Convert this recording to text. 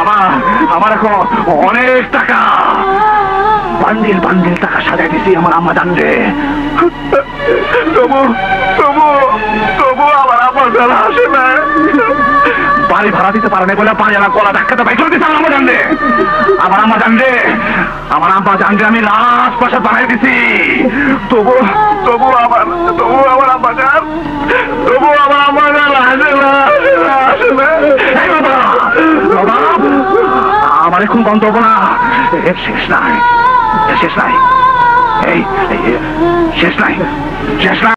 আমার আমার এখন অনেক টাকা। বান্ডিল বান্ডিল টাকা সাজাই দিছি আমার আম্মা জানবে। তবু তবু তবু আমার আম্মা জানা আসে না। বাড়ি ভাড়া দিতে পারে বলে বাড়ি আমার গলা ধাক্কাতে বাইক করে দিচ্ছে আমার আম্মা জানবে। আমার আম্মা জানবে। আমার আম্মা জানবে আমি লাশ পাশে বানাই দিছি। তবু তবু আমার তবু আমার আম্মা আমার এখন হব না। শেষ নাই। শেষ নাই। এই, শেষ নাই। শেষ নাই।